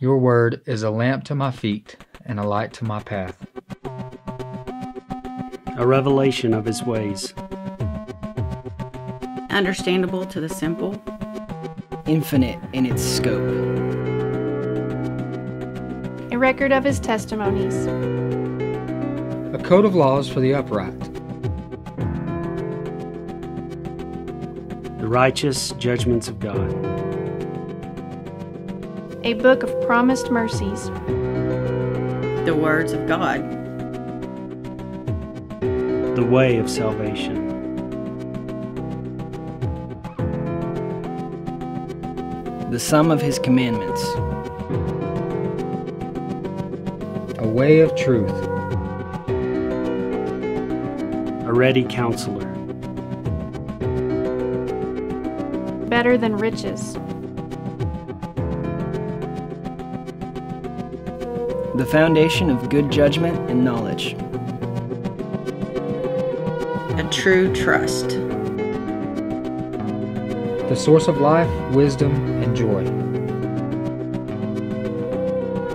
Your word is a lamp to my feet and a light to my path. A revelation of his ways. Understandable to the simple. Infinite in its scope. A record of his testimonies. A code of laws for the upright. The righteous judgments of God. A book of promised mercies. The words of God. The way of salvation. The sum of his commandments. A way of truth. A ready counselor. Better than riches. The foundation of good judgment and knowledge. A true trust. The source of life, wisdom, and joy.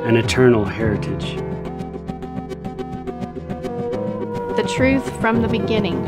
An eternal heritage. The truth from the beginning.